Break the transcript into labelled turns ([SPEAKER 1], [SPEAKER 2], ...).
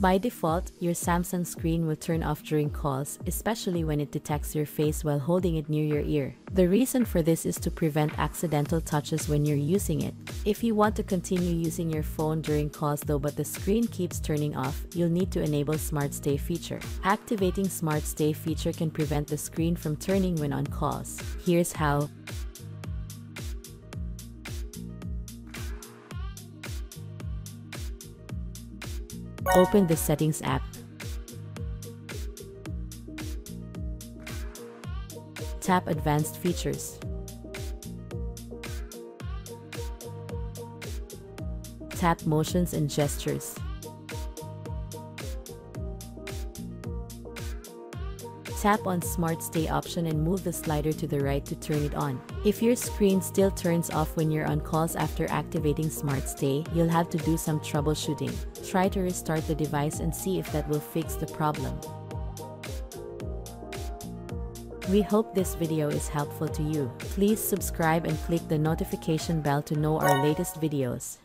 [SPEAKER 1] By default, your Samsung screen will turn off during calls, especially when it detects your face while holding it near your ear. The reason for this is to prevent accidental touches when you're using it. If you want to continue using your phone during calls though but the screen keeps turning off, you'll need to enable Smart Stay feature. Activating Smart Stay feature can prevent the screen from turning when on calls. Here's how. Open the Settings app. Tap Advanced Features. Tap Motions and Gestures. Tap on Smart Stay option and move the slider to the right to turn it on. If your screen still turns off when you're on calls after activating Smart Stay, you'll have to do some troubleshooting. Try to restart the device and see if that will fix the problem. We hope this video is helpful to you. Please subscribe and click the notification bell to know our latest videos.